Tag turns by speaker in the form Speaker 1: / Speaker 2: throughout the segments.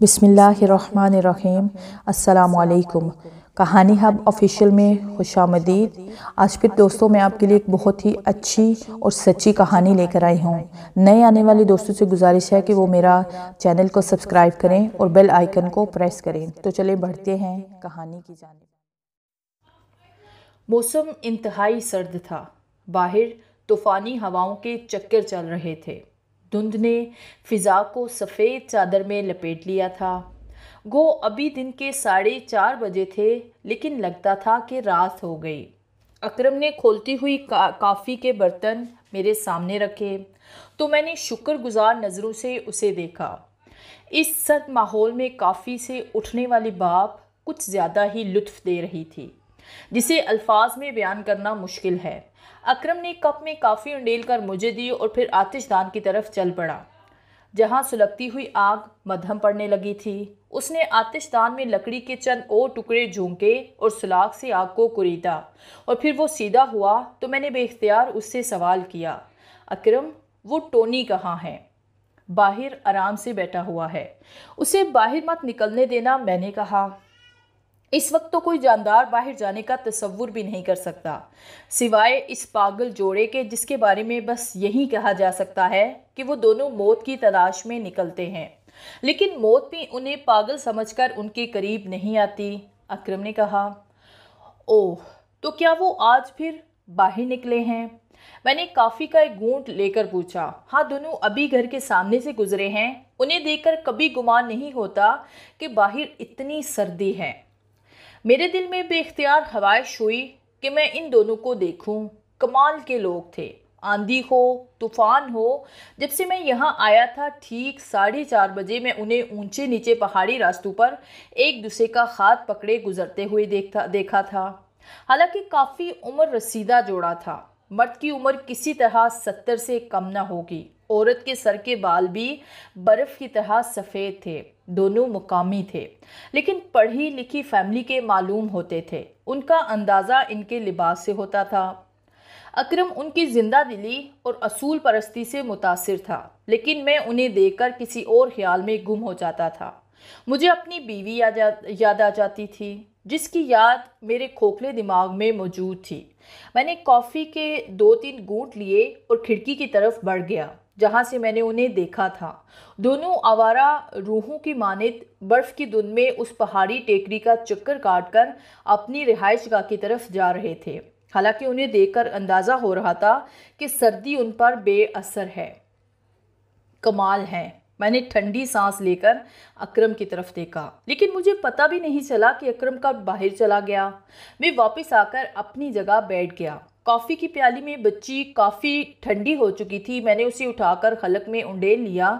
Speaker 1: बिसमीम असलकुम कहानी हब ऑफिशियल में खुश आमदीद आज फिर दोस्तों मैं आपके लिए एक बहुत ही अच्छी और सच्ची कहानी लेकर आई हूँ। नए आने वाले दोस्तों से गुजारिश है कि वो मेरा चैनल को सब्सक्राइब करें और बेल आइकन को प्रेस करें। तो चले बढ़ते हैं कहानी की जाने मौसम इंतहाई सर्द था। बाहर तूफ़ानी हवाओं के चक्कर चल रहे थे। धुंध ने फिज़ा को सफ़ेद चादर में लपेट लिया था। गो अभी दिन के साढ़े चार बजे थे लेकिन लगता था कि रात हो गई। अकरम ने खोलती हुई का, काफ़ी के बर्तन मेरे सामने रखे तो मैंने शुक्रगुजार नज़रों से उसे देखा। इस सर्द माहौल में काफ़ी से उठने वाली बाप कुछ ज़्यादा ही लुत्फ़ दे रही थी जिसे अल्फाज में बयान करना मुश्किल है। अकरम ने कप में काफ़ी उंडेल कर मुझे दी और फिर आतिशदान की तरफ़ चल पड़ा। जहाँ सुलगती हुई आग मध्यम पड़ने लगी थी, उसने आतिशदान में लकड़ी के चंद और टुकड़े झोंके और सुलाग से आग को कुरीदा और फिर वो सीधा हुआ तो मैंने बेख्तियार उससे सवाल किया, अकरम, वो टोनी कहाँ है? बाहर आराम से बैठा हुआ है। उसे बाहर मत निकलने देना, मैंने कहा। इस वक्त तो कोई जानदार बाहर जाने का तस्वुर भी नहीं कर सकता। सिवाय इस पागल जोड़े के, जिसके बारे में बस यही कहा जा सकता है कि वो दोनों मौत की तलाश में निकलते हैं। लेकिन मौत भी उन्हें पागल समझकर उनके करीब नहीं आती, अक्रम ने कहा। ओह तो क्या वो आज फिर बाहर निकले हैं? मैंने काफ़ी का एक गूंट लेकर पूछा। हाँ दोनों अभी घर के सामने से गुजरे हैं। उन्हें देखकर कभी गुमान नहीं होता कि बाहर इतनी सर्दी है। मेरे दिल में बेख्तियार ख्वाहिश हुई कि मैं इन दोनों को देखूँ। कमाल के लोग थे। आंधी हो, तूफ़ान हो, जब से मैं यहाँ आया था, ठीक साढ़े चार बजे मैं उन्हें ऊँचे नीचे पहाड़ी रास्तों पर एक दूसरे का हाथ पकड़े गुजरते हुए देखता, देखा था। हालाँकि काफ़ी उम्र रसीदा जोड़ा था। मर्द की उम्र किसी तरह सत्तर से कम ना होगी। औरत के सर के बाल भी बर्फ़ की तरह सफ़ेद थे, दोनों मुकामी थे। लेकिन पढ़ी लिखी फैमिली के मालूम होते थे। उनका अंदाज़ा इनके लिबास से होता था। अकरम उनकी ज़िंदा दिली और असूल परस्ती से मुतासर था। लेकिन मैं उन्हें देखकर किसी और ख्याल में गुम हो जाता था। मुझे अपनी बीवी याद याद आ जाती थी, जिसकी याद मेरे खोखले दिमाग में मौजूद थी। मैंने कॉफ़ी के दो तीन घूंट लिए और खिड़की की तरफ़ बढ़ गया। जहाँ से मैंने उन्हें देखा था। दोनों आवारा रूहों की मानित बर्फ़ की धुन में उस पहाड़ी टेकरी का चक्कर काट कर अपनी रिहाइश गाह की तरफ़ जा रहे थे। हालाँकि उन्हें देखकर अंदाज़ा हो रहा था कि सर्दी उन पर बेअसर है। कमाल है। मैंने ठंडी सांस लेकर अकरम की तरफ़ देखा। लेकिन मुझे पता भी नहीं चला कि अकरम कब बाहर चला गया। मैं वापस आकर अपनी जगह बैठ गया। कॉफ़ी की प्याली में बच्ची काफ़ी ठंडी हो चुकी थी, मैंने उसे उठाकर खलक में उंडेल लिया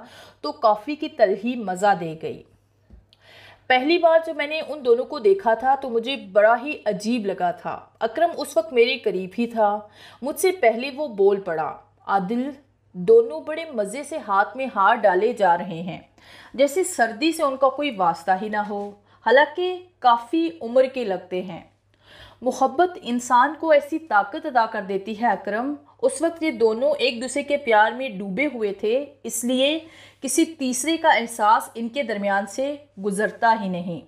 Speaker 1: तो कॉफ़ी की तलही मज़ा दे गई। पहली बार जब मैंने उन दोनों को देखा था तो मुझे बड़ा ही अजीब लगा था। अकरम उस वक्त मेरे करीब ही था, मुझसे पहले वो बोल पड़ा, आदिल, दोनों बड़े मज़े से हाथ में हार डाले जा रहे हैं। जैसे सर्दी से उनका कोई वास्ता ही ना हो, हालाँकि काफ़ी उम्र के लगते हैं। मोहब्बत इंसान को ऐसी ताकत अदा कर देती है अकरम। उस वक्त ये दोनों एक दूसरे के प्यार में डूबे हुए थे, इसलिए किसी तीसरे का एहसास इनके दरमियान से गुजरता ही नहीं।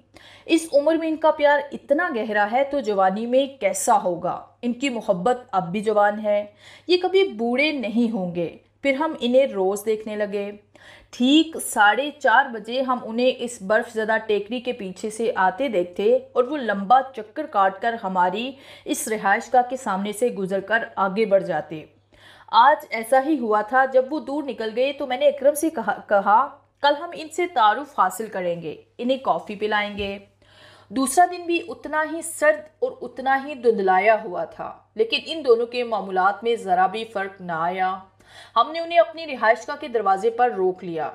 Speaker 1: इस उम्र में इनका प्यार इतना गहरा है तो जवानी में कैसा होगा? इनकी मोहब्बत अब भी जवान है। ये कभी बूढ़े नहीं होंगे। फिर हम इन्हें रोज़ देखने लगे। ठीक साढ़े चार बजे हम उन्हें इस बर्फ़ ज़दा टेकरी के पीछे से आते देखते और वो लंबा चक्कर काट कर हमारी इस रिहाइश गाह के सामने से गुजर कर आगे बढ़ जाते। आज ऐसा ही हुआ था, जब वो दूर निकल गए तो मैंने अक्रम से कहा कहा, कल हम इनसे तारुफ हासिल करेंगे, इन्हें कॉफ़ी पिलाएँगे। दूसरा दिन भी उतना ही सर्द और उतना ही धुंधलाया हुआ था, लेकिन इन दोनों के मामूलात में ज़रा भी फ़र्क ना आया। हमने उन्हें अपनी रिहाइश के दरवाजे पर रोक लिया।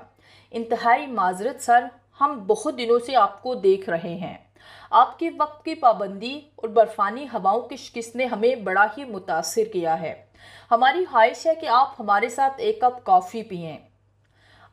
Speaker 1: इंतहाई माजरत सर, हम बहुत दिनों से आपको देख रहे हैं। आपके वक्त की पाबंदी और बर्फ़ानी हवाओं की शिकस्त ने हमें बड़ा ही मुतासर किया है। हमारी ख्वाहिश है कि आप हमारे साथ एक कप कॉफ़ी पिए।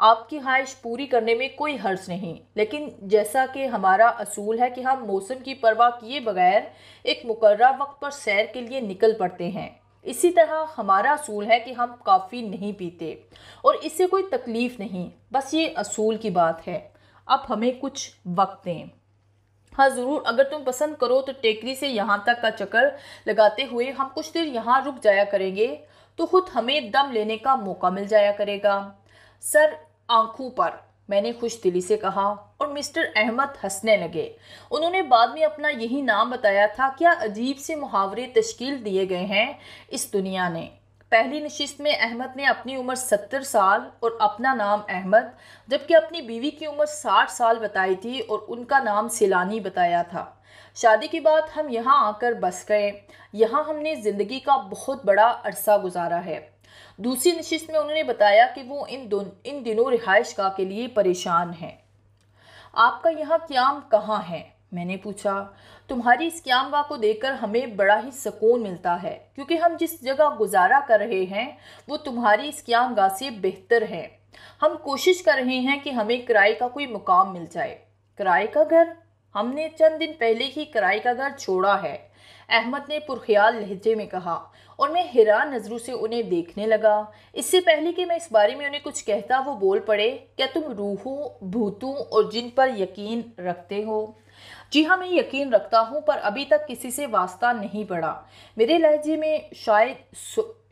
Speaker 1: आपकी ख्वाहिश पूरी करने में कोई हर्ज नहीं, लेकिन जैसा कि हमारा असूल है कि हम मौसम की परवाह किए बगैर एक मुकर्रा वक्त पर सैर के लिए निकल पड़ते हैं। इसी तरह हमारा असूल है कि हम काफ़ी नहीं पीते और इससे कोई तकलीफ़ नहीं। बस ये असूल की बात है। अब हमें कुछ वक्त दें। हाँ ज़रूर, अगर तुम पसंद करो तो टेकरी से यहाँ तक का चक्कर लगाते हुए हम कुछ देर यहाँ रुक जाया करेंगे तो खुद हमें दम लेने का मौका मिल जाया करेगा। सर, आँखों पर। मैंने खुश दिली से कहा और मिस्टर अहमद हंसने लगे। उन्होंने बाद में अपना यही नाम बताया था, क्या अजीब से मुहावरे तश्कील दिए गए हैं इस दुनिया ने। पहली नशिस्त में अहमद ने अपनी उम्र सत्तर साल और अपना नाम अहमद, जबकि अपनी बीवी की उम्र साठ साल बताई थी और उनका नाम सिलानी बताया था। शादी के बाद हम यहाँ आकर बस गए। यहाँ हमने ज़िंदगी का बहुत बड़ा अरसा गुजारा है। दूसरी नशिस्त में उन्होंने बताया कि वो इन दो इन दिनों रिहाइश गाह के लिए परेशान हैं। आपका यहाँ क्याम कहाँ है? मैंने पूछा। तुम्हारी इस क्याम गाह को देखकर हमें बड़ा ही सुकून मिलता है, क्योंकि हम जिस जगह गुजारा कर रहे हैं, वो तुम्हारी इस क्याम गाह से बेहतर है। हम कोशिश कर रहे हैं कि हमें किराए का कोई मुकाम मिल जाए। किराए का घर? हमने चंद दिन पहले ही किराए का घर छोड़ा है। अहमद ने पुरख्याल लहजे में कहा। और मैं हैरान नज़रों से उन्हें देखने लगा। इससे पहले कि मैं इस बारे में उन्हें कुछ कहता, वो बोल पड़े, क्या तुम रूहों, भूतों और जिन पर यकीन रखते हो? जी हाँ मैं यकीन रखता हूँ, पर अभी तक किसी से वास्ता नहीं पड़ा। मेरे लहजे में शायद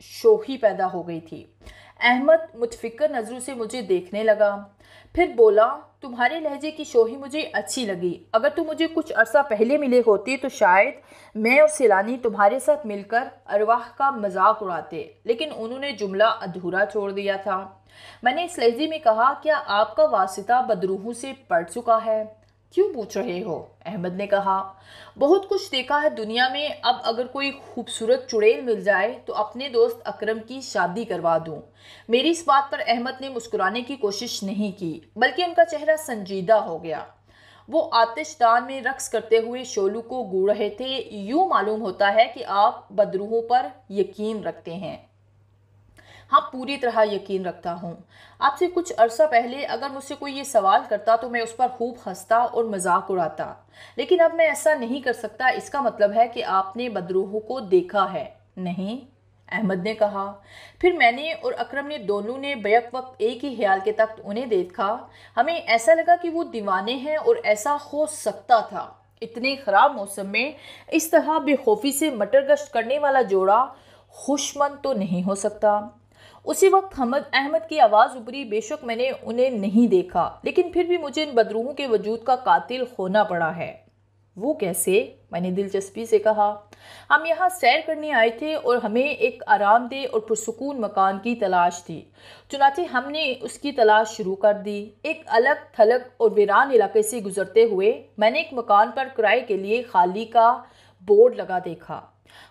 Speaker 1: शोही पैदा हो गई थी। अहमद मुतफिकर नज़रों से मुझे देखने लगा। फिर बोला, तुम्हारे लहजे की शोही मुझे अच्छी लगी। अगर तुम मुझे कुछ अरसा पहले मिले होते तो शायद मैं और सैलानी तुम्हारे साथ मिलकर अरवाह का मज़ाक उड़ाते। लेकिन उन्होंने जुमला अधूरा छोड़ दिया था। मैंने इस लहजे में कहा, क्या आपका वास्ता बदरूहों से पड़ चुका है? क्यों पूछ रहे हो? अहमद ने कहा, बहुत कुछ देखा है दुनिया में, अब अगर कोई खूबसूरत चुड़ैल मिल जाए तो अपने दोस्त अकरम की शादी करवा दूँ। मेरी इस बात पर अहमद ने मुस्कुराने की कोशिश नहीं की, बल्कि उनका चेहरा संजीदा हो गया। वो आतिशदान में रक्स करते हुए शोलू को गूड़ रहे थे, यूँ मालूम होता है कि आप बदरूहों पर यकीन रखते हैं। हाँ पूरी तरह यकीन रखता हूँ। आपसे कुछ अरसा पहले, अगर मुझसे कोई ये सवाल करता तो मैं उस पर खूब हंसता और मज़ाक उड़ाता। लेकिन अब मैं ऐसा नहीं कर सकता, इसका मतलब है कि आपने बदरूहों को देखा है। नहीं, अहमद ने कहा। फिर मैंने और अकरम ने दोनों ने बैक वक्त एक ही ख्याल के तख्त उन्हें देखा। हमें ऐसा लगा कि वो दीवाने हैं और ऐसा हो सकता था। इतने ख़राब मौसम में इस तरह बेखौफी से मटर गश्त करने वाला जोड़ा खुशमंद तो नहीं हो सकता। उसी वक्त हमद अहमद की आवाज़ उभरी बेशक मैंने उन्हें नहीं देखा, लेकिन फिर भी मुझे इन बदरूहों के वजूद का कातिल होना पड़ा है। वो कैसे? मैंने दिलचस्पी से कहा। हम यहाँ सैर करने आए थे और हमें एक आरामदेह और पुरसकून मकान की तलाश थी। चुनाचे हमने उसकी तलाश शुरू कर दी। एक अलग थलग और वीरान इलाके से गुजरते हुए मैंने एक मकान पर किराए के लिए खाली का बोर्ड लगा देखा।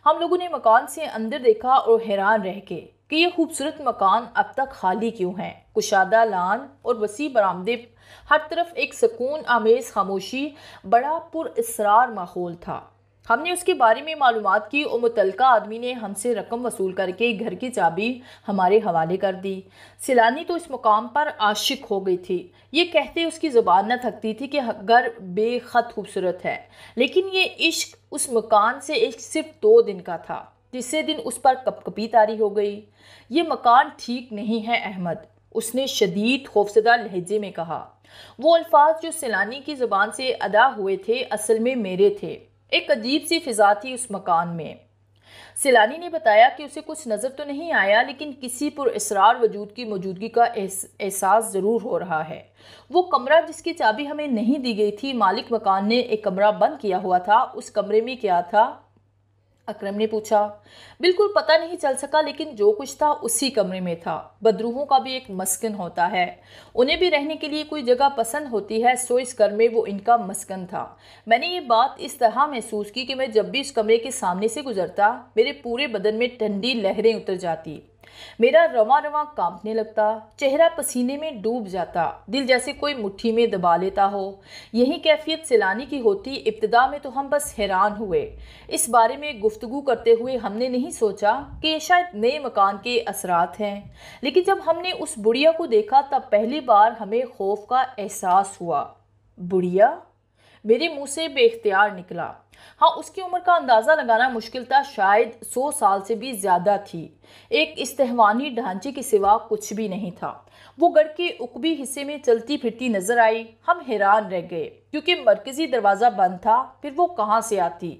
Speaker 1: हम लोगों ने मकान से अंदर देखा और हैरान रह के कि ये खूबसूरत मकान अब तक खाली क्यों हैं? कुशादा लान और वसी बरामदे हर तरफ़ एक सुकून, आमेज़, खामोशी, बड़ा पुरस्रार माहौल था। हमने उसके बारे में मालूम की और मुतलका आदमी ने हमसे रकम वसूल करके घर की चाबी हमारे हवाले कर दी। सिलानी तो इस मुकाम पर आशिक हो गई थी। ये कहते उसकी ज़ुबान न थकती थी कि घर बेखत खूबसूरत है। लेकिन ये इश्क उस मकान से एक सिर्फ़ दो दिन का था। तीसरे दिन उस पर कपकपी तारी हो गई। ये मकान ठीक नहीं है, अहमद, उसने शदीद खौफसदा लहजे में कहा। वो अल्फाज जो सैलानी की ज़बान से अदा हुए थे, असल में मेरे थे। एक अजीब सी फिजा थी उस मकान में। सैलानी ने बताया कि उसे कुछ नज़र तो नहीं आया, लेकिन किसी पुरस्रार वजूद की मौजूदगी का एहसास ज़रूर हो रहा है। वो कमरा जिसकी चाबी हमें नहीं दी गई थी, मालिक मकान ने एक कमरा बंद किया हुआ था, उस कमरे में क्या था? अकरम ने पूछा, बिल्कुल पता नहीं चल सका, लेकिन जो कुछ था उसी कमरे में था। बदरूहों का भी एक मस्किन होता है। उन्हें भी रहने के लिए कोई जगह पसंद होती है, सो इस घर में वो इनका मस्किन था। मैंने ये बात इस तरह महसूस की कि मैं जब भी इस कमरे के सामने से गुजरता, मेरे पूरे बदन में ठंडी लहरें उतर जाती। मेरा रवा रवा कांपने लगता, चेहरा पसीने में डूब जाता, दिल जैसे कोई मुट्ठी में दबा लेता हो। यही कैफियत सैलानी की होती, इब्तदा में तो हम बस हैरान हुए। इस बारे में गुफ्तगु करते हुए हमने नहीं सोचा कि ये शायद नए मकान के असरात हैं। लेकिन जब हमने उस बुढ़िया को देखा, तब पहली बार हमें खौफ का एहसास हुआ। बुढ़िया? मेरे मुँह से बेख्तियार निकला। हाँ उसकी उम्र का अंदाज़ा लगाना मुश्किल था, शायद सौ साल से भी ज़्यादा थी। एक इस्तेहवानी ढांचे के सिवा कुछ भी नहीं था। वो गढ़ के उकबी हिस्से में चलती फिरती नज़र आई। हम हैरान रह गए, क्योंकि मरकजी दरवाज़ा बंद था, फिर वो कहाँ से आती?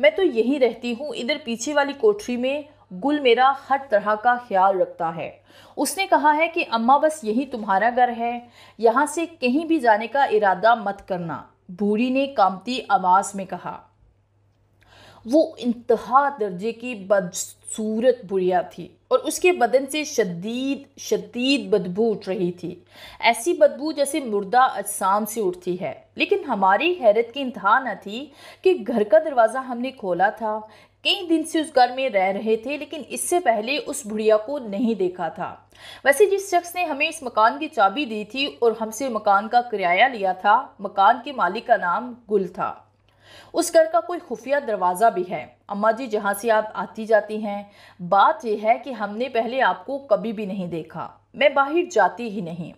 Speaker 1: मैं तो यहीं रहती हूँ, इधर पीछे वाली कोठरी में गुल मेरा हर तरह का ख्याल रखता है। उसने कहा है कि अम्मा बस यही तुम्हारा घर है, यहाँ से कहीं भी जाने का इरादा मत करना। बूढ़ी ने कामती आवाज़ में कहा, वो इंतहा दर्जे की बदसूरत बुढ़िया थी और उसके बदन से शदीद शदीद बदबू उठ रही थी। ऐसी बदबू जैसे मुर्दा अजसाम से उठती है। लेकिन हमारी हैरत की इंतहा न थी कि घर का दरवाज़ा हमने खोला था। कई दिन से उस घर में रह रहे थे, लेकिन इससे पहले उस बुढ़िया को नहीं देखा था। वैसे जिस शख्स ने हमें इस मकान की चाबी दी थी और हमसे मकान का किराया लिया था, मकान के मालिक का नाम गुल था। उस घर का कोई खुफिया दरवाज़ा भी है। अम्मा जी, जहाँ से आप आती जाती हैं, बात यह है कि हमने पहले आपको कभी भी नहीं देखा। मैं बाहर जाती ही नहीं।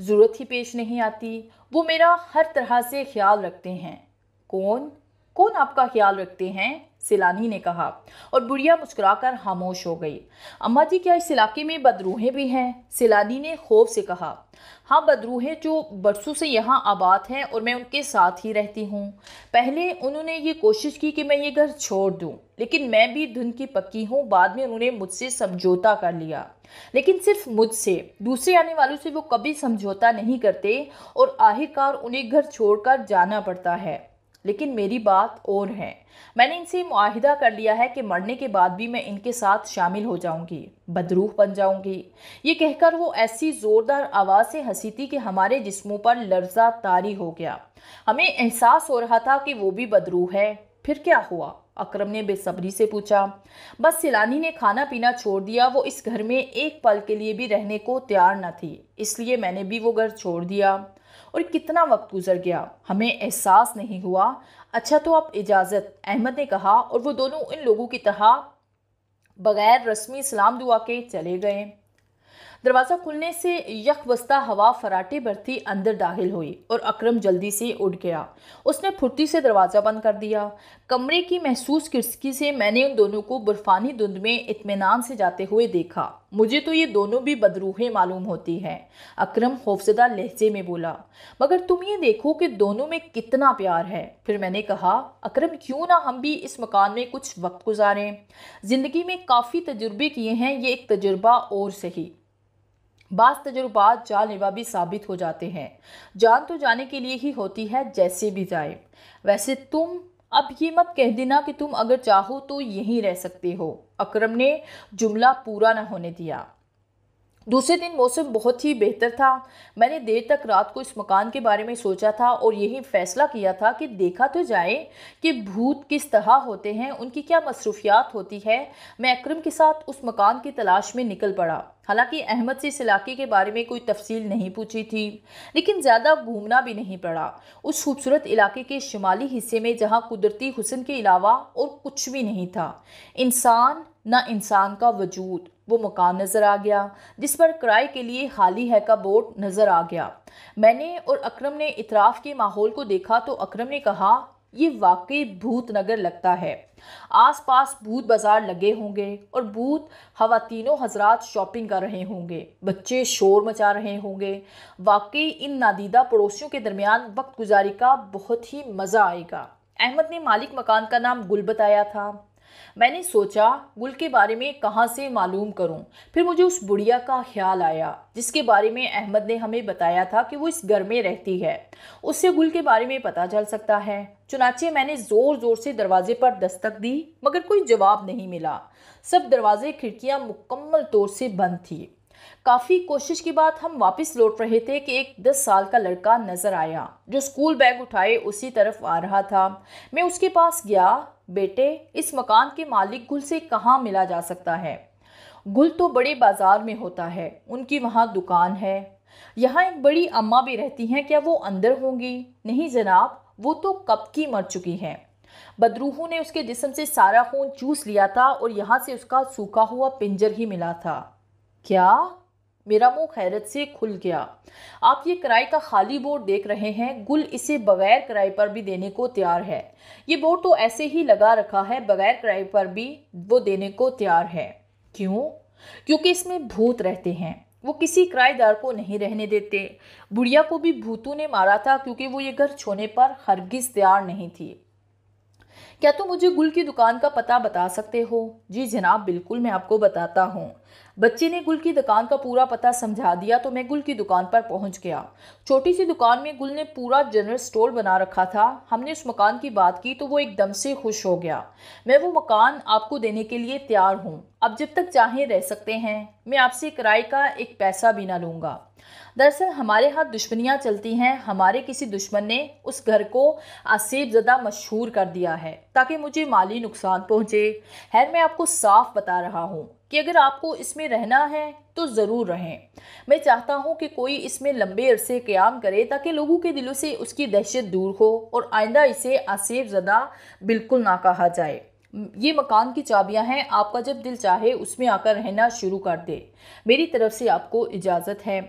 Speaker 1: ज़रूरत ही पेश नहीं आती। वो मेरा हर तरह से ख्याल रखते हैं। कौन? कौन आपका ख्याल रखते हैं? सिलानी ने कहा। और बुढ़िया मुस्कुराकर खामोश हो गई। अम्मा जी क्या इस इलाके में बदरूहें भी हैं? सिलानी ने खौफ से कहा। हाँ बदरूहें जो बरसों से यहाँ आबाद हैं और मैं उनके साथ ही रहती हूँ। पहले उन्होंने ये कोशिश की कि मैं ये घर छोड़ दूँ, लेकिन मैं भी धुन की पक्की हूँ। बाद में उन्होंने मुझसे समझौता कर लिया। लेकिन सिर्फ़ मुझसे, दूसरे आने वालों से वो कभी समझौता नहीं करते और आखिरकार उन्हें घर छोड़कर जाना पड़ता है। लेकिन मेरी बात और है। मैंने इनसे मुआहिदा कर लिया है कि मरने के बाद भी मैं इनके साथ शामिल हो जाऊँगी बदरूह बन जाऊँगी। ये कहकर वो ऐसी ज़ोरदार आवाज़ से हँसी थी कि हमारे जिस्मों पर लर्जा तारी हो गया। हमें एहसास हो रहा था कि वो भी बदरूह है। फिर क्या हुआ? अकरम ने बेसब्री से पूछा। बस सिलानी ने खाना पीना छोड़ दिया। वो इस घर में एक पल के लिए भी रहने को तैयार न थी, इसलिए मैंने भी वो घर छोड़ दिया। और कितना वक्त गुजर गया। हमें एहसास नहीं हुआ। अच्छा तो आप इजाज़त, अहमद ने कहा और वो दोनों इन लोगों की तरह बगैर रस्मी सलाम दुआ के चले गए। दरवाज़ा खुलने से यक बस्ता हवा फराटे भरती अंदर दाखिल हुई और अकरम जल्दी से उठ गया। उसने फुर्ती से दरवाज़ा बंद कर दिया। कमरे की महसूस किसकी से मैंने उन दोनों को बर्फानी धुंध में इतमान से जाते हुए देखा। मुझे तो ये दोनों भी बदरूहें मालूम होती हैं, अकरम खौफजदा लहजे में बोला। मगर तुम ये देखो कि दोनों में कितना प्यार है। फिर मैंने कहा, अकरम, क्यों ना हम भी इस मकान में कुछ वक्त गुजारें? ज़िंदगी में काफ़ी तजुर्बे किए हैं, ये एक तजुर्बा और सही। बाज़ तजुर्बात जानलेवा भी साबित हो जाते हैं। जान तो जाने के लिए ही होती है, जैसे भी जाए। वैसे तुम, अब ये मत कह देना कि तुम अगर चाहो तो यहीं रह सकते हो। अकरम ने जुमला पूरा न होने दिया। दूसरे दिन मौसम बहुत ही बेहतर था। मैंने देर तक रात को इस मकान के बारे में सोचा था और यही फैसला किया था कि देखा तो जाए कि भूत किस तरह होते हैं, उनकी क्या मसरूफियात होती है। मैं अक्रम के साथ उस मकान की तलाश में निकल पड़ा। हालाँकि अहमद से इस इलाके के बारे में कोई तफसील नहीं पूछी थी, लेकिन ज़्यादा घूमना भी नहीं पड़ा। उस खूबसूरत इलाके के शुमाली हिस्से में जहाँ कुदरती हुसन के अलावा और कुछ भी नहीं था। इंसान ना इंसान का वजूद। वो मकान नज़र आ गया, जिस पर किराए के लिए खाली है का बोर्ड नज़र आ गया। मैंने और अकरम ने इतराफ़ के माहौल को देखा तो अकरम ने कहा, ये वाकई भूत नगर लगता है। आसपास भूत बाज़ार लगे होंगे और भूत हवातीनों हजरात शॉपिंग कर रहे होंगे, बच्चे शोर मचा रहे होंगे। वाकई इन नादीदा पड़ोसियों के दरमियान वक्त गुजारी का बहुत ही मज़ा आएगा। अहमद ने मालिक मकान का नाम गुल बताया था। मैंने सोचा, गुल के बारे में कहाँ से मालूम करूँ? फिर मुझे उस बुढ़िया का ख्याल आया, जिसके बारे में अहमद ने हमें बताया था कि वो इस घर में रहती है। उससे गुल के बारे में पता चल सकता है। चुनाचे मैंने ज़ोर ज़ोर से दरवाजे पर दस्तक दी, मगर कोई जवाब नहीं मिला। सब दरवाजे, खिड़कियाँ मुकम्मल तौर से बंद थी। काफ़ी कोशिश के बाद हम वापस लौट रहे थे कि एक दस साल का लड़का नज़र आया, जो स्कूल बैग उठाए उसी तरफ़ आ रहा था। मैं उसके पास गया बेटे, इस मकान के मालिक गुल से कहाँ मिला जा सकता है? गुल तो बड़े बाज़ार में होता है, उनकी वहाँ दुकान है। यहाँ एक बड़ी अम्मा भी रहती हैं, क्या वो अंदर होंगी? नहीं जनाब, वो तो कब की मर चुकी हैं। बदरूहू ने उसके जिसम से सारा खून चूस लिया था और यहाँ से उसका सूखा हुआ पिंजर ही मिला था। क्या? मेरा मुँह खैरत से खुल गया। आप ये किराए का खाली बोर्ड देख रहे हैं, गुल इसे बगैर किराए पर भी देने को तैयार है। ये बोर्ड तो ऐसे ही लगा रखा है, बगैर किराए पर भी वो देने को तैयार है। क्यों? क्योंकि इसमें भूत रहते हैं। वो किसी किराएदार को नहीं रहने देते। बुढ़िया को भी भूतों ने मारा था क्योंकि वो ये घर छोने पर हरगिज तैयार नहीं थी। क्या तुम तो मुझे गुल की दुकान का पता बता सकते हो? जी जनाब, बिल्कुल मैं आपको बताता हूँ। बच्चे ने गुल की दुकान का पूरा पता समझा दिया तो मैं गुल की दुकान पर पहुँच गया। छोटी सी दुकान में गुल ने पूरा जनरल स्टोर बना रखा था। हमने उस मकान की बात की तो वो एकदम से खुश हो गया। मैं वो मकान आपको देने के लिए तैयार हूँ। अब जब तक चाहें रह सकते हैं। मैं आपसे किराए का एक पैसा भी ना लूँगा। दरअसल हमारे हाथ दुश्मनियाँ चलती हैं। हमारे किसी दुश्मन ने उस घर को आसेब ज़दा मशहूर कर दिया है ताकि मुझे माली नुकसान पहुँचे। खैर, मैं आपको साफ़ बता रहा हूँ। कि अगर आपको इसमें रहना है तो ज़रूर रहें। मैं चाहता हूँ कि कोई इसमें लंबे अरसे क़्याम करे, ताकि लोगों के दिलों से उसकी दहशत दूर हो और आइंदा इसे आसेब ज़दा बिल्कुल ना कहा जाए। ये मकान की चाबियाँ हैं, आपका जब दिल चाहे उसमें आकर रहना शुरू कर दे। मेरी तरफ़ से आपको इजाज़त है।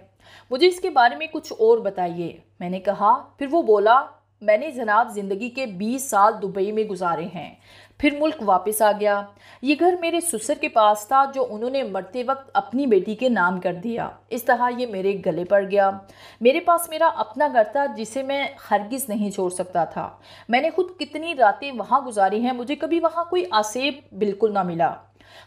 Speaker 1: मुझे इसके बारे में कुछ और बताइए। मैंने कहा, फिर वो बोला, मैंने जनाब ज़िंदगी के 20 साल दुबई में गुजारे हैं। फिर मुल्क वापस आ गया। ये घर मेरे ससुर के पास था, जो उन्होंने मरते वक्त अपनी बेटी के नाम कर दिया। इस तरह ये मेरे गले पड़ गया। मेरे पास मेरा अपना घर था, जिसे मैं हरगिज़ नहीं छोड़ सकता था। मैंने खुद कितनी रातें वहाँ गुजारी हैं, मुझे कभी वहाँ कोई आसेब बिल्कुल ना मिला।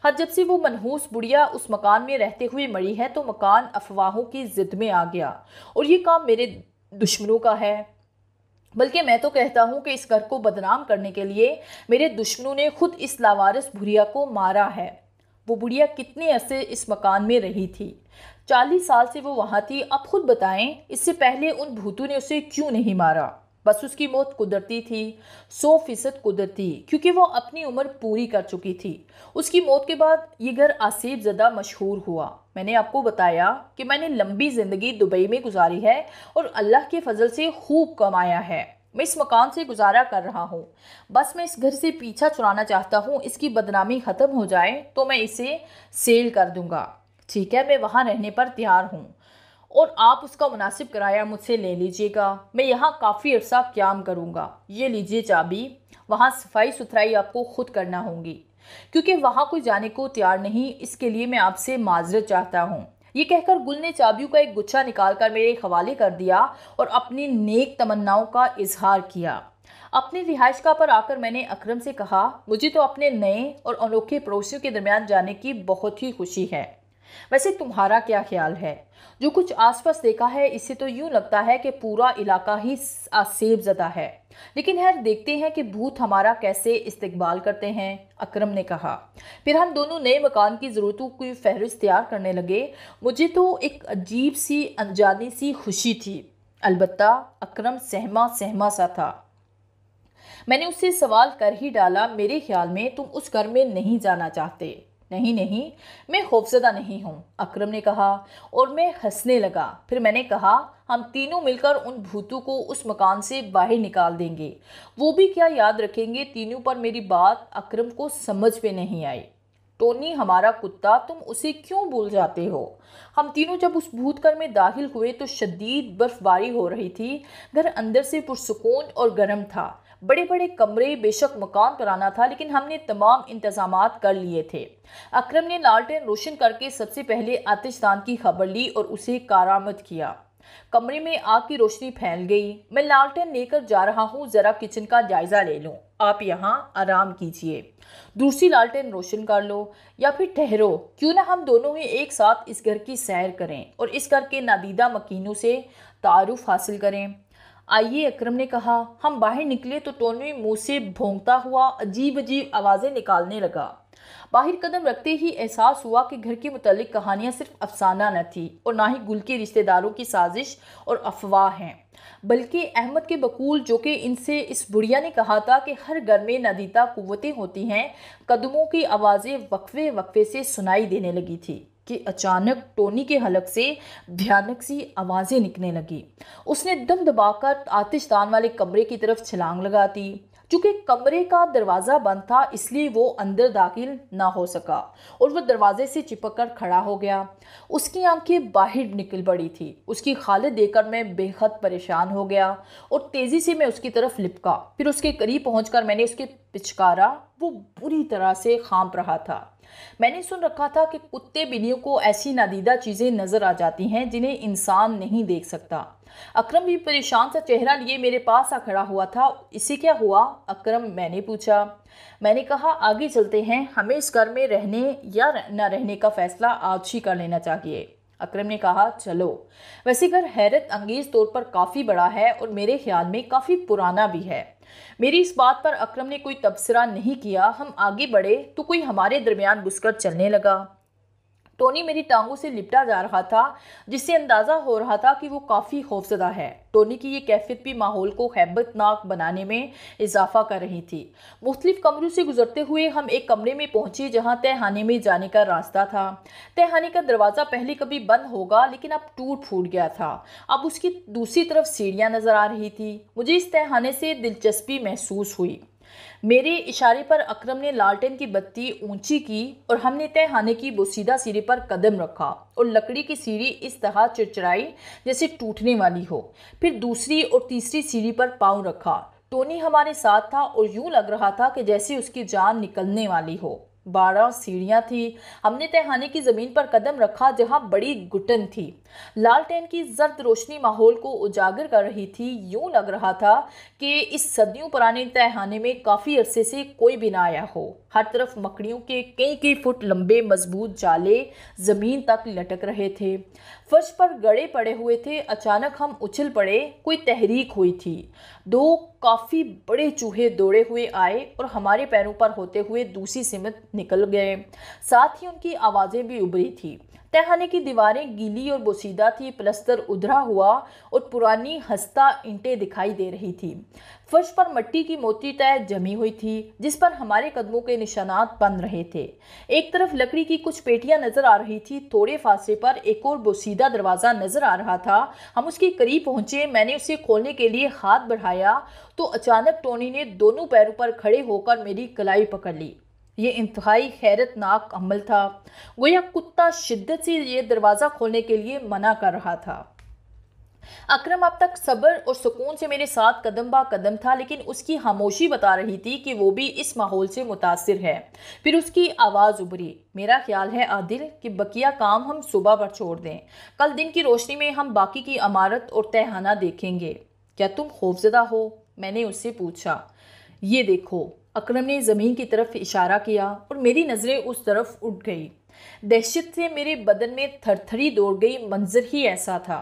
Speaker 1: हाँ जब से वो मनहूस बुढ़िया उस मकान में रहते हुए मरी है तो मकान अफवाहों की जिद में आ गया। और ये काम मेरे दुश्मनों का है। बल्कि मैं तो कहता हूँ कि इस घर को बदनाम करने के लिए मेरे दुश्मनों ने खुद इस लावारिस बुढ़िया को मारा है। वो बुढ़िया कितने अरसे इस मकान में रही थी? चालीस साल से वो वहाँ थी। अब खुद बताएँ, इससे पहले उन भूतों ने उसे क्यों नहीं मारा? बस उसकी मौत कुदरती थी, सौ फ़ीसद कुदरती, क्योंकि वो अपनी उम्र पूरी कर चुकी थी। उसकी मौत के बाद ये घर आसिफ ज़दा मशहूर हुआ। मैंने आपको बताया कि मैंने लंबी ज़िंदगी दुबई में गुजारी है और अल्लाह के फजल से खूब कमाया है। मैं इस मकान से गुजारा कर रहा हूँ। बस मैं इस घर से पीछा चुराना चाहता हूँ, इसकी बदनामी ख़त्म हो जाए तो मैं इसे सेल कर दूँगा। ठीक है, मैं वहाँ रहने पर तैयार हूँ। और आप उसका मुनासिब किराया मुझसे ले लीजिएगा। मैं यहाँ काफ़ी अर्सा क्याम करूँगा। ये लीजिए चाबी। वहाँ सफ़ाई सुथराई आपको खुद करना होगी। क्योंकि वहाँ कोई जाने को तैयार नहीं, इसके लिए मैं आपसे माजरत चाहता हूँ। ये कहकर गुल ने चाबियों का एक गुच्छा निकाल कर मेरे हवाले कर दिया और अपनी नेक तमन्नाओं का इजहार किया। अपनी रिहाइशगाह पर आकर मैंने अकरम से कहा, मुझे तो अपने नए और अनोखे पड़ोसियों के दरमियान जाने की बहुत ही खुशी है। वैसे तुम्हारा क्या ख्याल है? जो कुछ आसपास देखा है, इससे तो यूँ लगता है कि पूरा इलाका ही सेब ज़दा है। लेकिन खैर, देखते हैं कि भूत हमारा कैसे इस्तकबाल करते हैं, अकरम ने कहा। फिर हम दोनों नए मकान की ज़रूरतों की फहरिस्त तैयार करने लगे। मुझे तो एक अजीब सी अनजानी सी खुशी थी। अलबत्ता, अक्रम सहमा सहमा सा था। मैंने उससे सवाल कर ही डाला, मेरे ख्याल में तुम उस घर में नहीं जाना चाहते। नहीं नहीं, मैं खौफजदा नहीं हूँ, अकरम ने कहा, और मैं हंसने लगा। फिर मैंने कहा, हम तीनों मिलकर उन भूतों को उस मकान से बाहर निकाल देंगे। वो भी क्या याद रखेंगे तीनों पर मेरी बात अकरम को समझ में नहीं आई। टोनी, हमारा कुत्ता, तुम उसे क्यों भूल जाते हो? हम तीनों जब उस भूतकर में दाखिल हुए तो शदीद बर्फबारी हो रही थी। घर अंदर से पुरसकून और गर्म था। बड़े बड़े कमरे बेशक मकान कराना था, लेकिन हमने तमाम इंतज़ाम कर लिए थे। अक्रम ने लालटेन रोशन करके सबसे पहले आतिशदान की खबर ली और उसे कारामद किया। कमरे में आग की रोशनी फैल गई। मैं लालटेन लेकर जा रहा हूँ, ज़रा किचन का जायज़ा ले लूँ। आप यहाँ आराम कीजिए। दूसरी लालटेन रोशन कर लो, या फिर ठहरो। क्यों ना हम दोनों ही एक साथ इस घर की सैर करें और इस घर के नादीदा मकीनों से तारुफ हासिल करें। आइए अक्रम ने कहा, हम बाहर निकले तो टोनवी मुँह से भोंगता हुआ अजीब अजीब आवाज़ें निकालने लगा। बाहर कदम रखते ही एहसास हुआ कि घर के मुतलिक कहानियाँ सिर्फ़ अफसाना न थी और ना ही गुल के रिश्तेदारों की साजिश और अफवाह हैं। बल्कि अहमद के बकूल, जो कि इनसे इस बुढ़िया ने कहा था कि हर घर में नदीता कुतें होती हैं, कदमों की आवाज़ें वक्फे वक्फे से सुनाई देने लगी थी। कि अचानक टोनी के हलक से भयानक सी आवाज़ें निकलने लगी। उसने दम दबाकर आतिशदान वाले कमरे की तरफ़ छलांग लगा दी। चूँकि कमरे का दरवाज़ा बंद था, इसलिए वो अंदर दाखिल ना हो सका और वह दरवाजे से चिपक कर खड़ा हो गया। उसकी आँखें बाहर निकल पड़ी थी। उसकी हालत देखकर मैं बेहद परेशान हो गया और तेज़ी से मैं उसकी तरफ़ लिपका। फिर उसके करीब पहुंचकर मैंने उसके पिचकारा, वो बुरी तरह से खांप रहा था। मैंने सुन रखा था कि कुत्ते बिल्लियों को ऐसी नादीदा चीज़ें नज़र आ जाती हैं जिन्हें इंसान नहीं देख सकता। अक्रम भी परेशान सा चेहरा लिए मेरे पास आ खड़ा हुआ था। इसे क्या हुआ? अक्रम, मैंने पूछा। मैंने कहा, आगे चलते हैं। हमें इस घर में रहने या न रहने का फैसला आज ही कर लेना चाहिए। अकरम ने कहा, चलो। वैसे घर हैरत अंगेज तौर पर काफ़ी बड़ा है और मेरे ख्याल में काफ़ी पुराना भी है। मेरी इस बात पर अक्रम ने कोई तबसरा नहीं किया, हम आगे बढ़े तो कोई हमारे दरमियान घुसकर चलने लगा। टोनी मेरी टांगों से लिपटा जा रहा था, जिससे अंदाज़ा हो रहा था कि वो काफ़ी खौफजदा है। टोनी की ये कैफियत भी माहौल को हैबतनाक बनाने में इजाफा कर रही थी। मुख्तलिफ़ कमरों से गुजरते हुए हम एक कमरे में पहुँचे जहाँ तहहाने में जाने का रास्ता था। तहहाने का दरवाज़ा पहले कभी बंद होगा, लेकिन अब टूट फूट गया था। अब उसकी दूसरी तरफ़ सीढ़ियाँ नज़र आ रही थी। मुझे इस तहहाने से दिलचस्पी महसूस हुई। मेरे इशारे पर अक्रम ने लालटेन की बत्ती ऊँची की और हमने तय हाने की बोसीदा सीढ़ी पर कदम रखा और लकड़ी की सीढ़ी इस तरह चिड़चिड़ाई जैसे टूटने वाली हो। फिर दूसरी और तीसरी सीढ़ी पर पाँव रखा। टोनी हमारे साथ था और यूँ लग रहा था कि जैसे उसकी जान निकलने वाली हो। बारह सीढ़ियाँ थी। हमने तहखाने की ज़मीन पर कदम रखा जहाँ बड़ी गुटन थी। लाल टेन की जर्द रोशनी माहौल को उजागर कर रही थी। यूँ लग रहा था कि इस सदियों पुराने तहखाने में काफ़ी अरसे से कोई भी ना आया हो। हर तरफ़ मकड़ियों के कई कई फुट लंबे मज़बूत जाले ज़मीन तक लटक रहे थे। फर्श पर गड़े पड़े हुए थे, अचानक हम उछल पड़े, कोई तहरीक हुई थी। दो काफ़ी बड़े चूहे दौड़े हुए आए और हमारे पैरों पर होते हुए दूसरी सिमत निकल गए। साथ ही उनकी आवाज़ें भी उभरी थी। तहखाने की दीवारें गीली और बोसीदा थी, प्लस्तर उधरा हुआ और पुरानी हंसता ईंटें दिखाई दे रही थी। फर्श पर मट्टी की मोटी तय जमी हुई थी, जिस पर हमारे कदमों के निशानात बन रहे थे। एक तरफ़ लकड़ी की कुछ पेटियाँ नज़र आ रही थी, थोड़े फासले पर एक और बोसीदा दरवाज़ा नज़र आ रहा था। हम उसके करीब पहुँचे, मैंने उसे खोलने के लिए हाथ बढ़ाया तो अचानक टोनी ने दोनों पैरों पर खड़े होकर मेरी कलाई पकड़ ली। ये इंतहाई हैरतनाक अमल था। गोया कुत्ता शिद्दत से ये दरवाज़ा खोलने के लिए मना कर रहा था। अक्रम, अब तक सब्र और सुकून से मेरे साथ कदम बा कदम था, लेकिन उसकी खामोशी बता रही थी कि वो भी इस माहौल से मुतासर है। फिर उसकी आवाज़ उभरी। मेरा ख्याल है आदिल, कि बकिया काम हम सुबह पर छोड़ दें। कल दिन की रोशनी में हम बाकी की अमारत और तहहाना देखेंगे। क्या तुम खौफजदा हो? मैंने उससे पूछा। ये देखो अकरम ने ज़मीन की तरफ़ इशारा किया और मेरी नज़रें उस तरफ़ उठ गई। दहशत से मेरे बदन में थरथरी दौड़ गई, मंजर ही ऐसा था।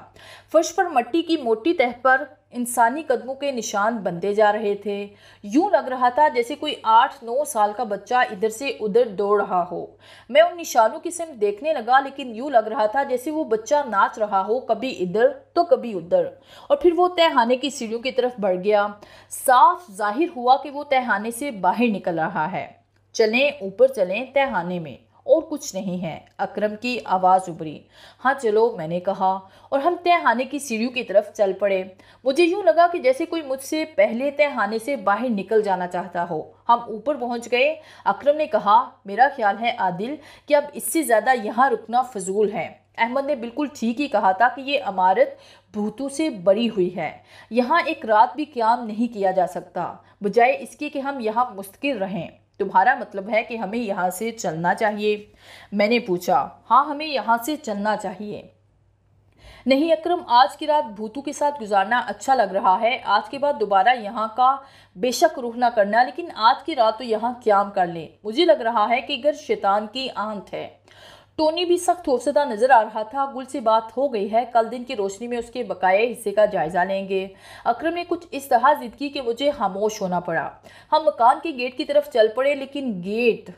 Speaker 1: फर्श पर मट्टी की मोटी तह पर इंसानी कदमों के निशान बनते जा रहे थे। यूँ लग रहा था जैसे कोई आठ, नौ साल का बच्चा इधर से उधर दौड़ रहा हो। मैं उन निशानों की सिम देखने लगा, लेकिन यूँ लग रहा था जैसे वो बच्चा नाच रहा हो, कभी इधर तो कभी उधर। और फिर वो तहहाने की सीढ़ियों की तरफ़ बढ़ गया। साफ़ ज़ाहिर हुआ कि वो तहहाने से बाहर निकल रहा है। चलें, ऊपर चलें तहहाने में। और कुछ नहीं है। अकरम की आवाज़ उभरी। हाँ चलो, मैंने कहा, और हम तहहाने की सीढ़ियों की तरफ़ चल पड़े। मुझे यूँ लगा कि जैसे कोई मुझसे पहले तहहाने से बाहर निकल जाना चाहता हो। हम ऊपर पहुँच गए। अकरम ने कहा, मेरा ख्याल है आदिल, कि अब इससे ज़्यादा यहाँ रुकना फजूल है। अहमद ने बिल्कुल ठीक ही कहा था कि ये अमारत भूतों से बड़ी हुई है। यहाँ एक रात भी क्याम नहीं किया जा सकता। बजाय इसके कि हम यहाँ मुस्तकिल रहें। तुम्हारा मतलब है कि हमें यहाँ से चलना चाहिए। मैंने पूछा हाँ हमें यहाँ से चलना चाहिए। नहीं, अक्रम, आज की रात भूतू के साथ गुजारना अच्छा लग रहा है। आज के बाद दोबारा यहाँ का बेशक रुख ना करना, लेकिन आज की रात तो यहाँ क्याम कर लें। मुझे लग रहा है कि घर शैतान की आंत है। टोनी भी सख्त खौफसदा नज़र आ रहा था। गुल से बात हो गई है। कल दिन की रोशनी में उसके बकाया हिस्से का जायजा लेंगे। अक्रम ने कुछ इस तरह जिद की कि मुझे खामोश होना पड़ा। हम मकान के गेट की तरफ़ चल पड़े, लेकिन गेट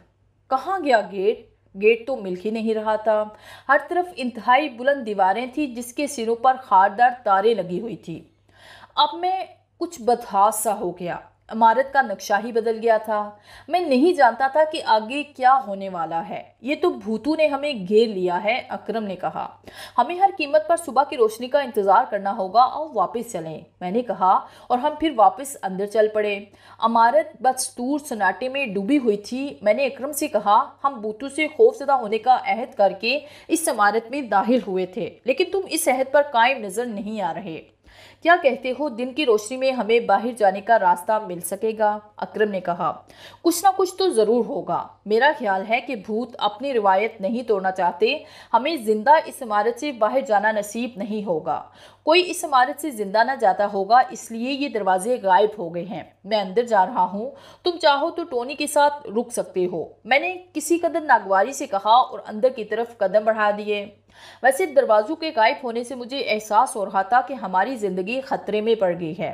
Speaker 1: कहाँ गया? गेट? गेट तो मिल ही नहीं रहा था। हर तरफ़ इंतहाई बुलंद दीवारें थी, जिसके सिरों पर खारदार तारे लगी हुई थी। अब मैं कुछ बदहास सा हो गया। इमारत का नक्शा ही बदल गया था। मैं नहीं जानता था कि आगे क्या होने वाला है। ये तो भूतू ने हमें घेर लिया है, अकरम ने कहा। हमें हर कीमत पर सुबह की रोशनी का इंतज़ार करना होगा और वापस चलें, मैंने कहा, और हम फिर वापस अंदर चल पड़े। इमारत बदस्तूर सन्नाटे में डूबी हुई थी, मैंने अकरम से कहा, हम भूतू से खौफजदा होने का अहद करके इस इमारत में दाखिल हुए थे, लेकिन तुम इस अहद पर कायम नज़र नहीं आ रहे। क्या कहते हो, दिन की रोशनी में हमें बाहर जाने का रास्ता मिल सकेगा? अक्रम ने कहा, कुछ ना कुछ तो ज़रूर होगा। मेरा ख्याल है कि भूत अपनी रिवायत नहीं तोड़ना चाहते। हमें ज़िंदा इस इमारत से बाहर जाना नसीब नहीं होगा। कोई इस इमारत से ज़िंदा ना जाता होगा, इसलिए ये दरवाजे गायब हो गए हैं। मैं अंदर जा रहा हूँ। तुम चाहो तो टोनी के साथ रुक सकते हो। मैंने किसी कदर नागवारी से कहा और अंदर की तरफ़ कदम बढ़ा दिए। वैसे दरवाजों के गायब होने से मुझे एहसास हो रहा था कि हमारी ज़िंदगी खतरे में पड़ गई है।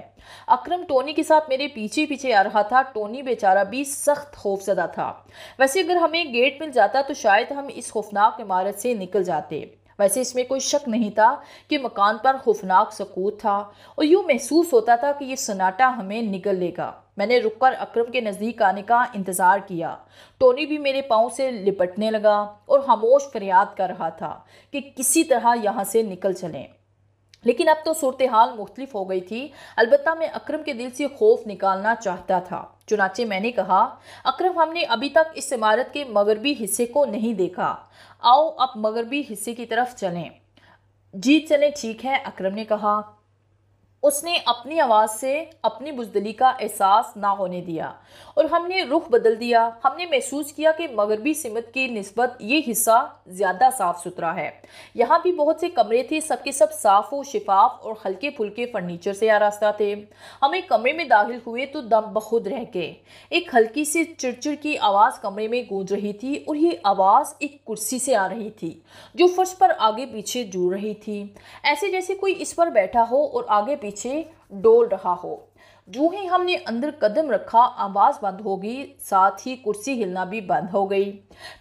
Speaker 1: अक्रम टोनी के साथ मेरे पीछे पीछे आ रहा था। टोनी बेचारा भी सख्त खौफजदा था। वैसे अगर हमें गेट मिल जाता तो शायद हम इस खौफनाक इमारत से निकल जाते। वैसे इसमें कोई शक नहीं था कि मकान पर खौफनाक सकूत था और यूँ महसूस होता था कि ये सन्नाटा हमें निकल लेगा। मैंने रुककर अक्रम के नज़दीक आने का इंतज़ार किया। टोनी भी मेरे पाँव से लिपटने लगा और खामोश फरियाद कर रहा था कि किसी तरह यहाँ से निकल चलें। लेकिन अब तो सूरत हाल मुख्तलिफ़ हो गई थी। अलबत् मैं अक्रम के दिल से खौफ निकालना चाहता था। चुनाचे मैंने कहा, अक्रम, हमने अभी तक इस इमारत के मगरबी हिस्से को नहीं देखा। आओ, अब मगरबी हिस्से की तरफ़ चलें। जी चलें, ठीक है, अक्रम ने कहा। उसने अपनी आवाज़ से अपनी बुजदली का एहसास ना होने दिया और हमने रुख बदल दिया। हमने महसूस किया कि मगरबी सिमत की नस्बत ये हिस्सा ज़्यादा साफ़ सुथरा है। यहाँ भी बहुत से कमरे थे, सबके सब साफ़ व शिफाफ और हल्के फुल्के फर्नीचर से आरास्ता थे। हम एक कमरे में दाखिल हुए तो दम बखुद रह गए। एक हल्की सी चिड़चिड़ की आवाज़ कमरे में गूंज रही थी और ये आवाज़ एक कुर्सी से आ रही थी, जो फर्श पर आगे पीछे जुड़ रही थी। ऐसे जैसे कोई इस पर बैठा हो और आगे पीछे डोल रहा हो। जो ही हमने अंदर कदम रखा, आवाज़ बंद हो गई साथ ही कुर्सी हिलना भी बंद हो गई।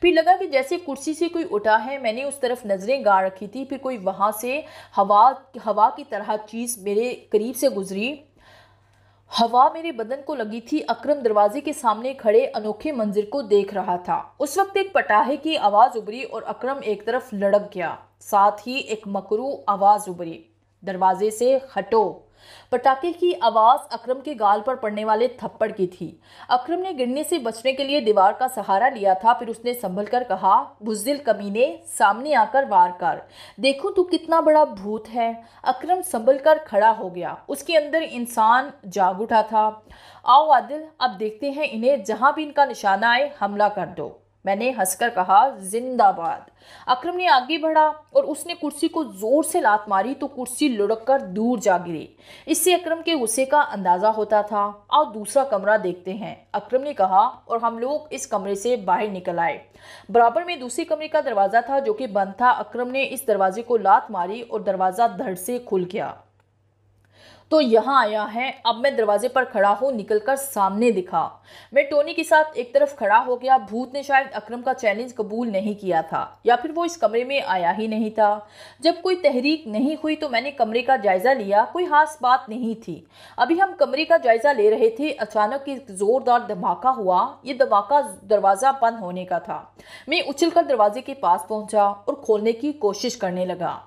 Speaker 1: फिर लगा कि जैसे कुर्सी से कोई उठा है, मैंने उस तरफ़ नज़रें गाड़ रखी थी, फिर कोई वहाँ से हवा हवा की तरह चीज़ मेरे करीब से गुजरी। हवा मेरे बदन को लगी थी, अक्रम दरवाजे के सामने खड़े अनोखे मंजिर को देख रहा था। उस वक्त एक पटाहे की आवाज़ उभरी और अक्रम एक तरफ़ लड़क गया। साथ ही एक मकरू आवाज़ उभरी। दरवाजे से हटो। पटाखे की आवाज़ अक्रम के गाल पर पड़ने वाले थप्पड़ की थी। अक्रम ने गिरने से बचने के लिए दीवार का सहारा लिया था, फिर उसने संभल कर कहा, बुजदिल कमीने सामने आकर वार कर। देखो तू कितना बड़ा भूत है। अक्रम संभल कर खड़ा हो गया। उसके अंदर इंसान जाग उठा था। आओ आदिल, अब देखते हैं इन्हें जहाँ भी इनका निशाना आए हमला कर दो। मैंने हंसकर कहा, जिंदाबाद। अक्रम ने आगे बढ़ा और उसने कुर्सी को ज़ोर से लात मारी तो कुर्सी लुढ़क कर दूर जा गिरी। इससे अक्रम के गुस्से का अंदाज़ा होता था। आओ दूसरा कमरा देखते हैं, अक्रम ने कहा, और हम लोग इस कमरे से बाहर निकल आए। बराबर में दूसरे कमरे का दरवाज़ा था जो कि बंद था। अक्रम ने इस दरवाजे को लात मारी और दरवाज़ा धड़ से खुल गया। तो यहाँ आया है। अब मैं दरवाजे पर खड़ा हूँ, निकलकर सामने दिखा। मैं टोनी के साथ एक तरफ़ खड़ा हो गया। भूत ने शायद अक्रम का चैलेंज कबूल नहीं किया था, या फिर वो इस कमरे में आया ही नहीं था। जब कोई तहरीक नहीं हुई तो मैंने कमरे का जायजा लिया। कोई खास बात नहीं थी। अभी हम कमरे का जायजा ले रहे थे। अचानक एक जोरदार धमाका हुआ। ये धमाका दरवाज़ा बंद होने का था। मैं उछलकर दरवाजे के पास पहुँचा और खोलने की कोशिश करने लगा।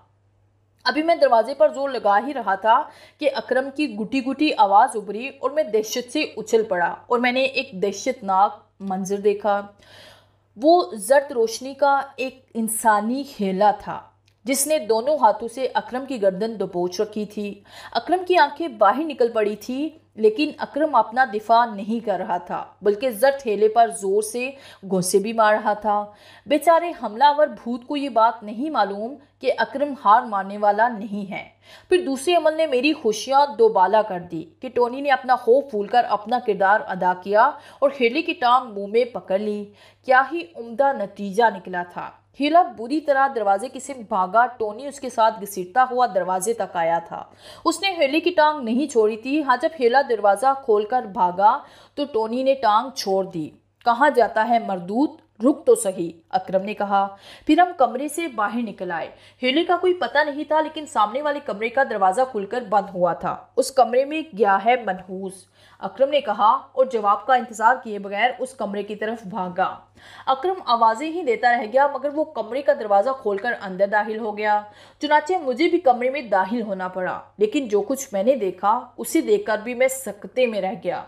Speaker 1: अभी मैं दरवाजे पर ज़ोर लगा ही रहा था कि अकरम की गुटी गुटी आवाज़ उभरी और मैं दहशत से उछल पड़ा और मैंने एक दहशतनाक मंजर देखा। वो जर्द रोशनी का एक इंसानी खेला था, जिसने दोनों हाथों से अकरम की गर्दन दबोच रखी थी। अकरम की आँखें बाहर निकल पड़ी थी लेकिन अक्रम अपना दिफा नहीं कर रहा था, बल्कि जर ठेले पर ज़ोर से घोंसे भी मार रहा था। बेचारे हमलावर भूत को ये बात नहीं मालूम कि अक्रम हार मारने वाला नहीं है। फिर दूसरे अमल ने मेरी खुशियाँ दोबाला कर दी कि टोनी ने अपना खौफ भूलकर अपना किरदार अदा किया और हेली की टांग मुँह में पकड़ ली। क्या ही उम्दा नतीजा निकला था। हीला बुरी तरह दरवाजे की सिम भागा, टोनी उसके साथ घसीटता हुआ दरवाजे तक आया था। उसने हेली की टांग नहीं छोड़ी थी। हाँ जब हेला दरवाज़ा खोलकर भागा तो टोनी ने टांग छोड़ दी। कहाँ जाता है मरदूत? रुक तो सही। अकरम ने कहा। फिर हम कमरे से बाहर निकल आए। हीले का कोई पता नहीं था, लेकिन सामने वाले कमरे का दरवाज़ा खुलकर बंद हुआ था। उस कमरे में गया है मनहूस? अकरम ने कहा, और जवाब का इंतज़ार किए बगैर उस कमरे की तरफ़ भागा। अकरम आवाज़ें ही देता रह गया, मगर वो कमरे का दरवाज़ा खोलकर अंदर दाखिल हो गया। चुनाचे मुझे भी कमरे में दाखिल होना पड़ा, लेकिन जो कुछ मैंने देखा, उसे देखकर भी मैं सकते में रह गया।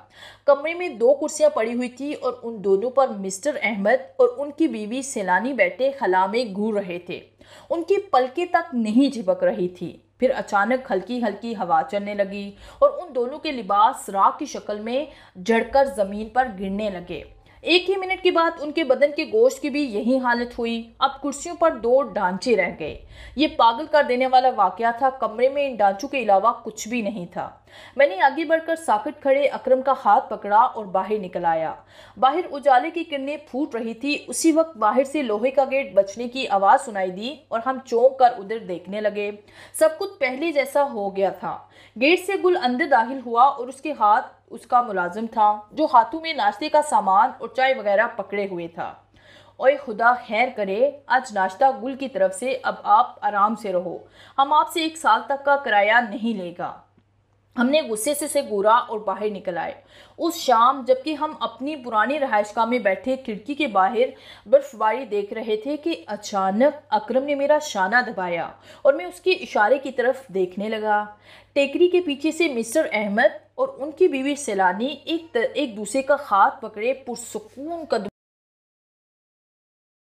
Speaker 1: कमरे में दो कुर्सियाँ पड़ी हुई थी, और उन दोनों पर मिस्टर अहमद और उनकी बीवी सैलानी बैठे खला में घूर रहे थे। उनकी पलके तक नहीं झिपक रही थी। फिर अचानक हल्की हल्की हवा चलने लगी और उन दोनों के लिबास राख की शक्ल में जड़कर ज़मीन पर गिरने लगे। एक ही मिनट के बाद उनके बदन के गोश्त की भी यही हालत हुई। अब कुर्सियों पर दो डांचे रह गए। ये पागल कर देने वाला वाकया था। कमरे में इन डांचों के अलावा कुछ भी नहीं था। मैंने आगे बढ़कर साकट खड़े अकरम का हाथ पकड़ा और बाहर निकल आया। बाहर उजाले की किरणें फूट रही थी। उसी वक्त बाहर से लोहे का गेट बचने की आवाज़ सुनाई दी और हम चौंक कर उधर देखने लगे। सब कुछ पहले जैसा हो गया था। गेट से गुल अंदर दाखिल हुआ और उसके हाथ उसका मुलाजिम था, जो हाथों में नाश्ते का सामान और चाय वगैरह पकड़े हुए था। ओए खुदा, खैर करे, आज नाश्ता गुल की तरफ़ से अब आप आराम से रहो। हम आपसे एक साल तक का किराया नहीं लेगा। हमने गुस्से से से घूरा और बाहर निकल आए। उस शाम जबकि हम अपनी पुरानी रहायशगाह में बैठे खिड़की के बाहर बर्फबारी देख रहे थे कि अचानक अकरम ने मेरा शाना दबाया और मैं उसके इशारे की तरफ़ देखने लगा। टेकरी के पीछे से मिस्टर अहमद और उनकी बीवी सैलानी एक एक दूसरे का हाथ पकड़े पुरसकून कदम